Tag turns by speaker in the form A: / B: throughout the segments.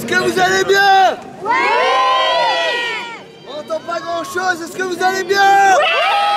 A: Est-ce que vous allez bien? Oui On n'entend pas grand-chose, est-ce que vous allez bien?
B: Oui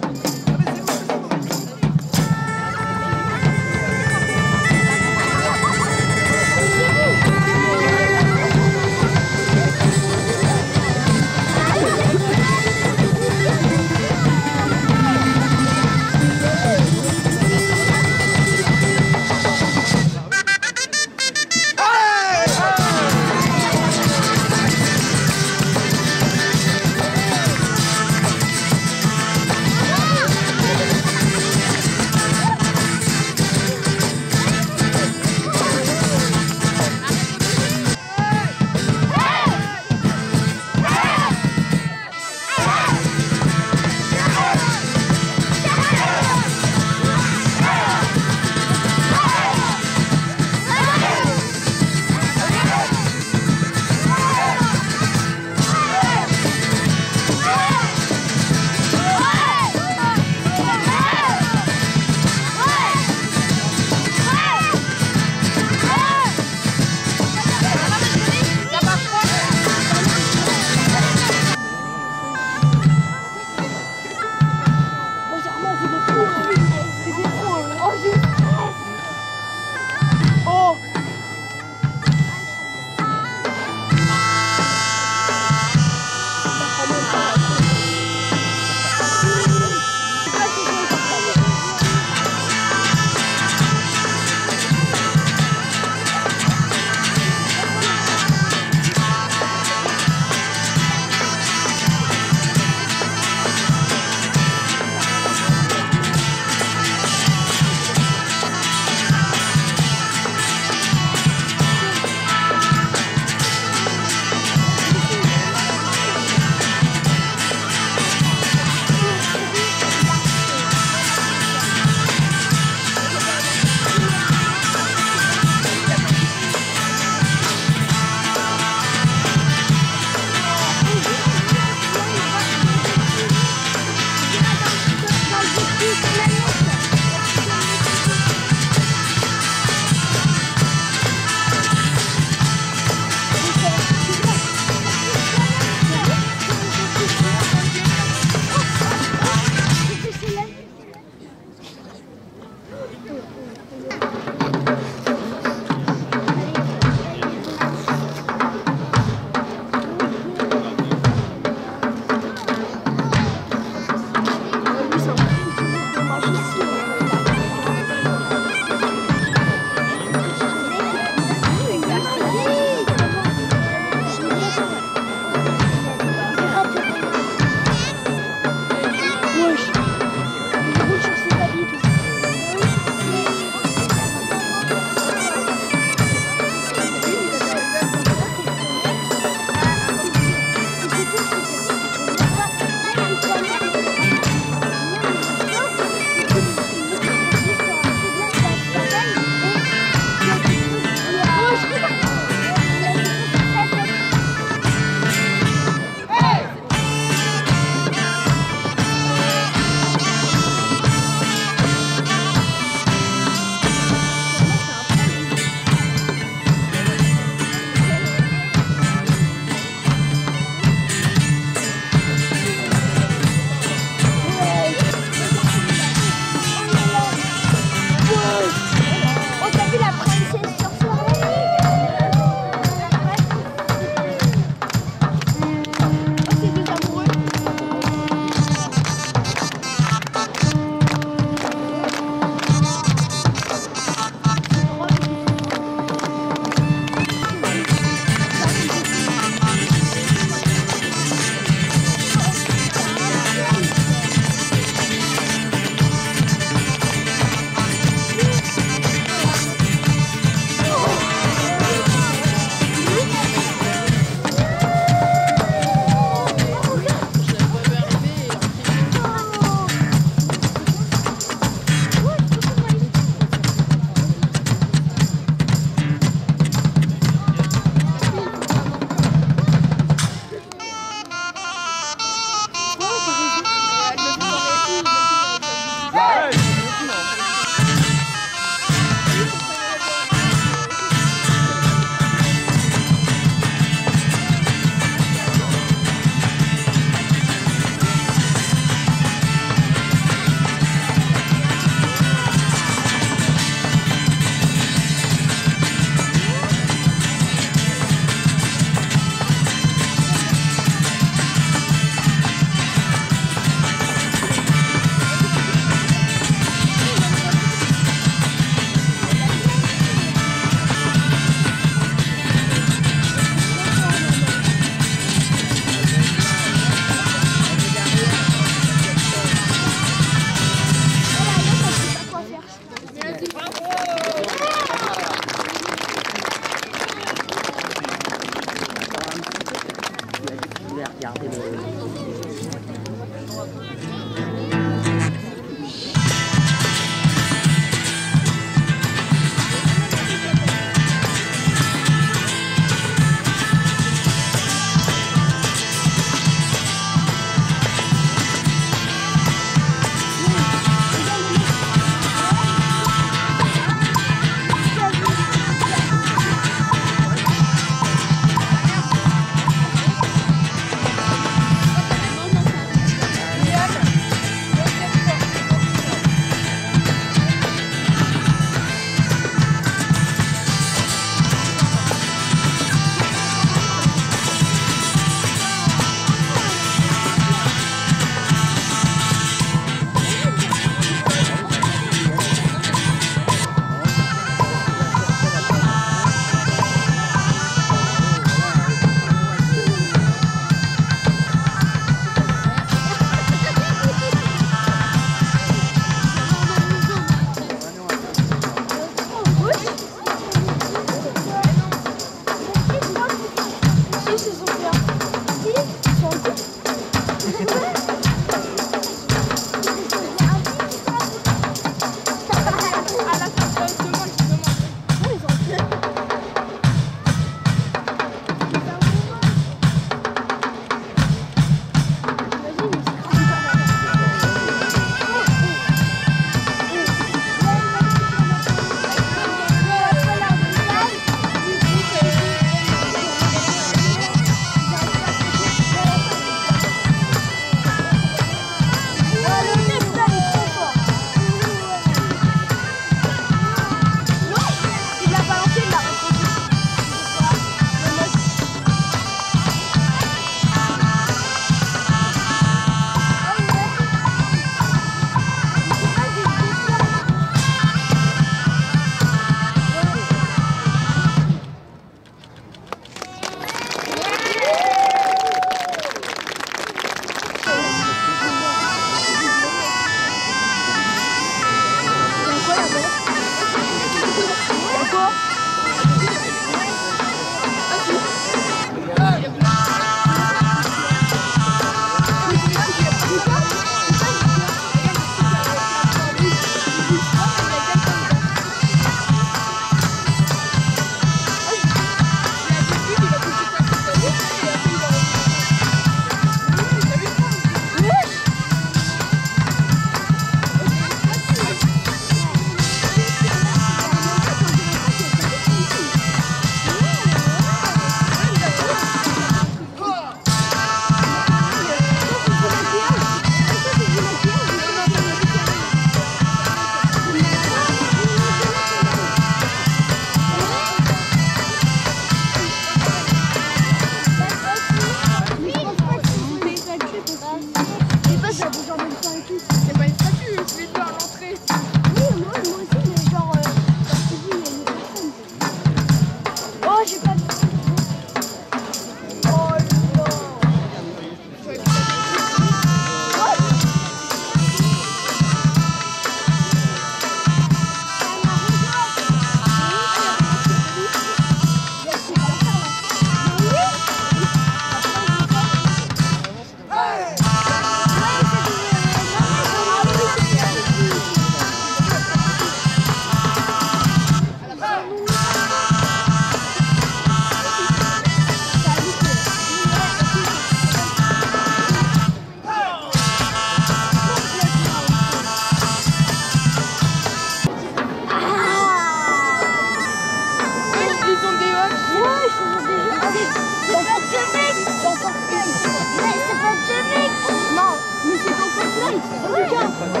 B: Lucas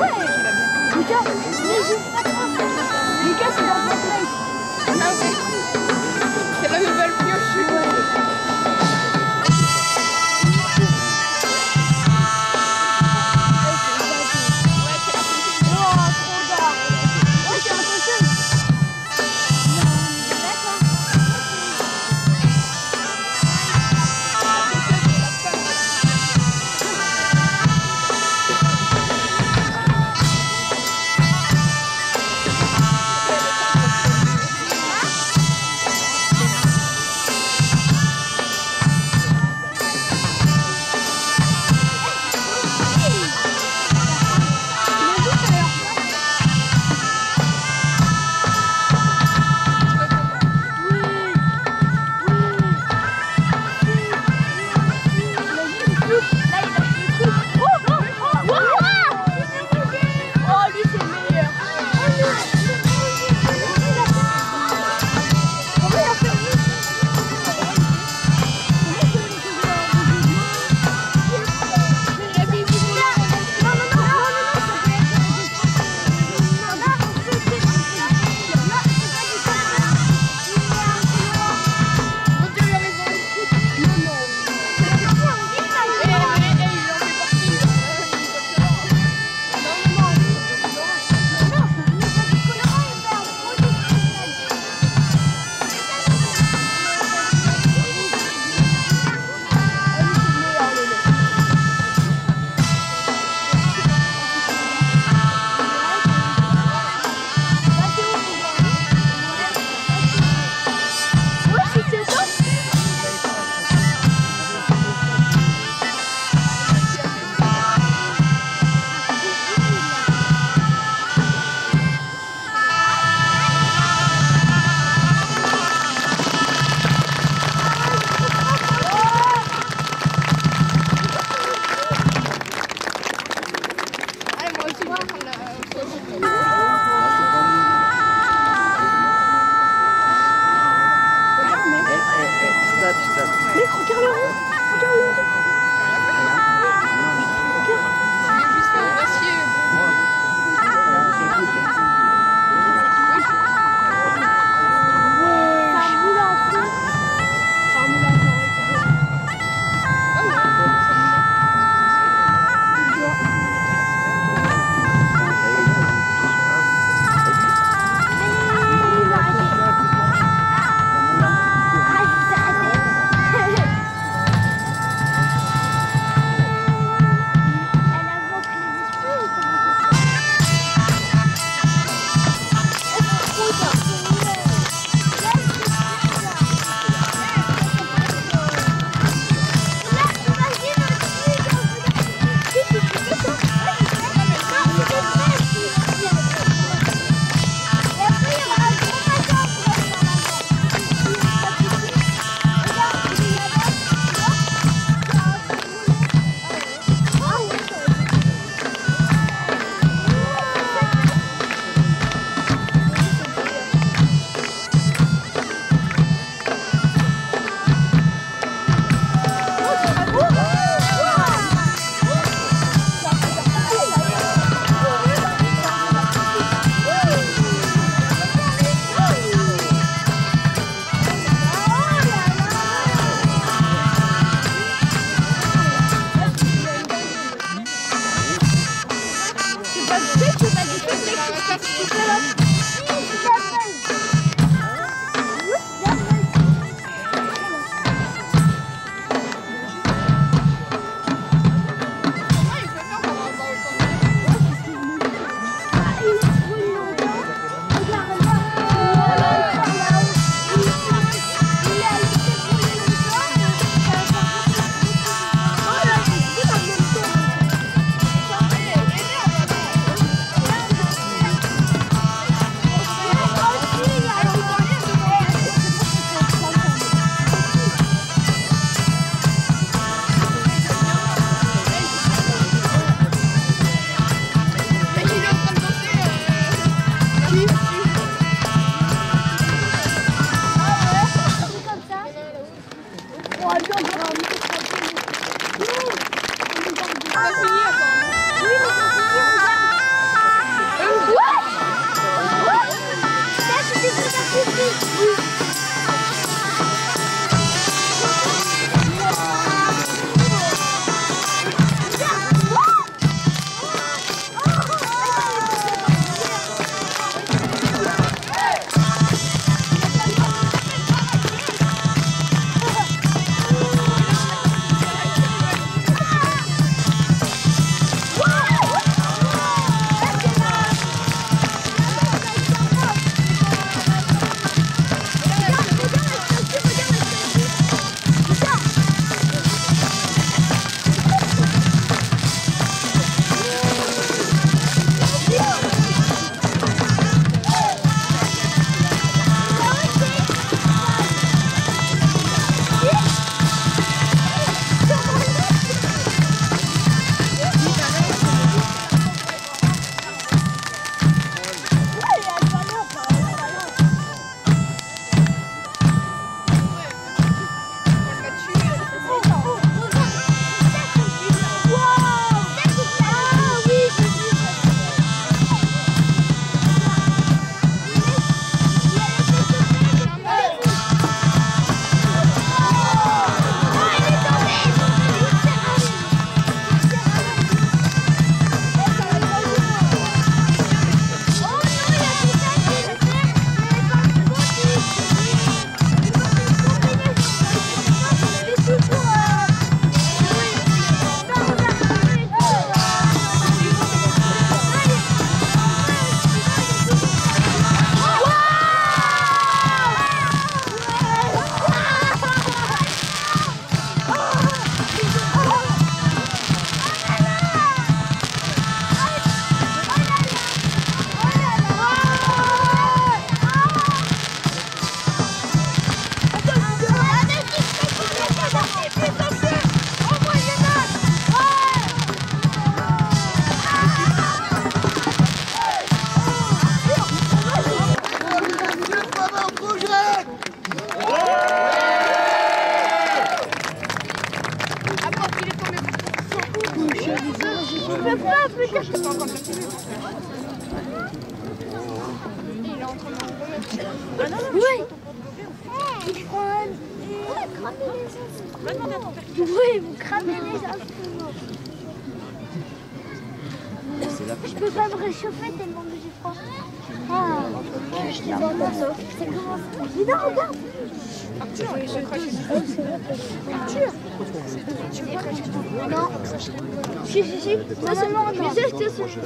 B: Lucas Mais j'ai Cramer les instruments. Oui, vous cramez les instruments. Je peux pas me réchauffer tellement que j'ai froid. Ah, je t'ai ça Mais non, regarde.
C: Arthur, il se crache.
B: Arthur. Non. Si, si, si. Ça tu c'est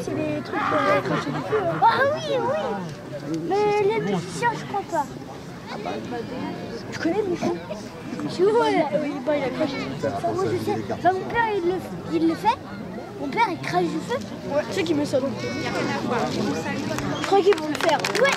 B: c'est les trucs. Ah oui, oui. Mais les musiciens, je crois pas. Tu musicien Tu vois, oui, bah, il a craché. Ça, moi, je sais. Bah, mon père, il le, il le fait. Mon père, il crache du feu. Tu sais qu'il met ça dans le thé.
C: Il n'y a rien à voir.
B: Je crois qu'ils vont le faire. Ouais,